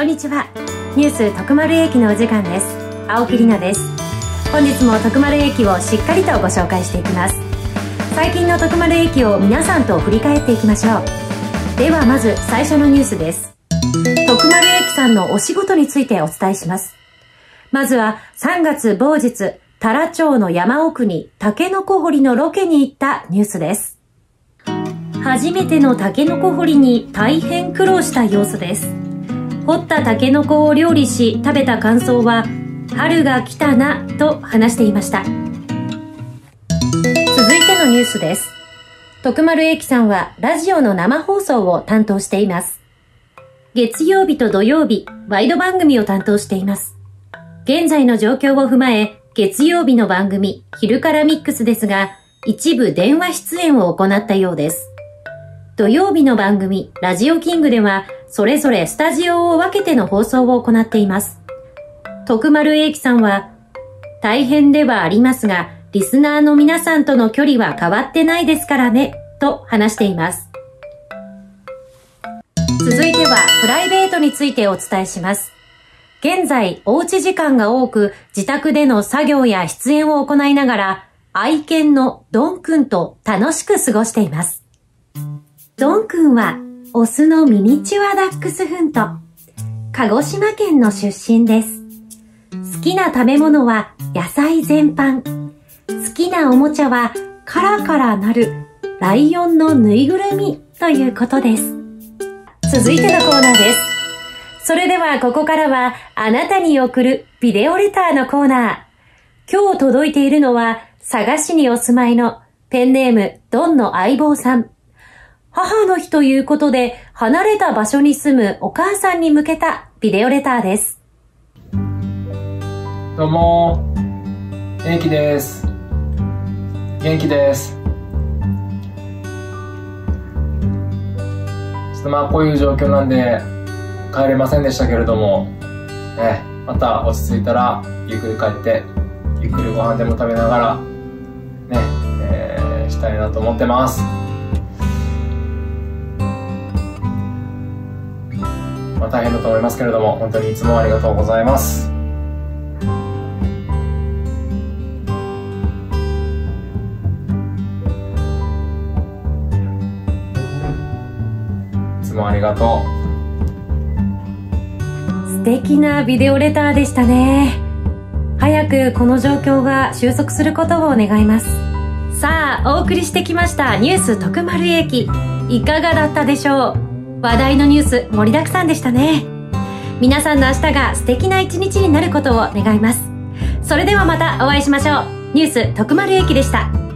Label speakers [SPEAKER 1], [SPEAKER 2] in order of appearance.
[SPEAKER 1] こんにちは。ニュース徳丸駅のお時間です。青木里奈です。本日も徳丸駅をしっかりとご紹介していきます。最近の徳丸駅を皆さんと振り返っていきましょう。ではまず最初のニュースです。徳丸駅さんのお仕事についてお伝えします。まずは3月某日太良町の山奥にタケノコ掘りのロケに行ったニュースです。初めてのタケノコ掘りに大変苦労した様子です。掘ったタケノコを料理し食べた感想は春が来たなと話していました。続いてのニュースです。徳丸英樹さんはラジオの生放送を担当しています。月曜日と土曜日ワイド番組を担当しています。現在の状況を踏まえ月曜日の番組、昼からミックスですが、一部電話出演を行ったようです。土曜日の番組、ラジオキングでは、それぞれスタジオを分けての放送を行っています。徳丸英樹さんは、大変ではありますが、リスナーの皆さんとの距離は変わってないですからね、と話しています。続いては、プライベートについてお伝えします。現在、おうち時間が多く、自宅での作業や出演を行いながら、愛犬のドンくんと楽しく過ごしています。ドンくんは、オスのミニチュアダックスフント。鹿児島県の出身です。好きな食べ物は野菜全般。好きなおもちゃはカラカラなるライオンのぬいぐるみということです。続いてのコーナーです。それではここからはあなたに送るビデオレターのコーナー。今日届いているのは佐賀市にお住まいのペンネームドンの相棒さん。母の日ということで離れた場所に住むお母さんに向けたビデオレターです。
[SPEAKER 2] どうも、元気です。元気です。ちょっとまあこういう状況なんで帰れませんでしたけれども、ね、また落ち着いたらゆっくり帰ってゆっくりご飯でも食べながらね、えー、したいなと思ってます大変だと思いますけれども本当にいつもありがとうございますいつもありがとう
[SPEAKER 1] 素敵なビデオレターでしたね。早くこの状況が収束することを願います。さあ、お送りしてきましたニュース徳丸駅。いかがだったでしょう？話題のニュース盛りだくさんでしたね。皆さんの明日が素敵な一日になることを願います。それではまたお会いしましょう。ニュース徳丸駅でした。